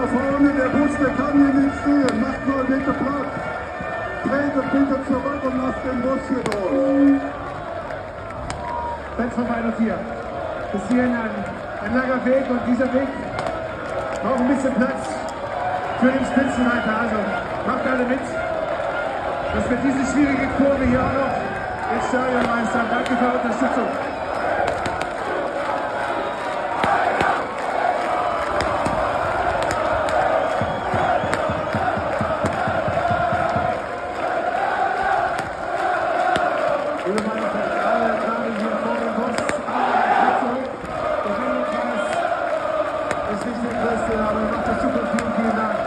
vorne, der Bus, der kann hier nicht stehen. Macht mal bitte Platz. Tretet bitte zurück und lasst den Bus hier durch. Fans von Bayern 4. Bis hierhin ein, ein langer Weg und dieser Weg braucht ein bisschen Platz für den Spitzenreiter. Also macht alle mit, dass wir diese schwierige Kurve hier auch noch ins Stadion meistern. Danke für eure Unterstützung. Oczywiście kwestia, ale nasza superpiłki na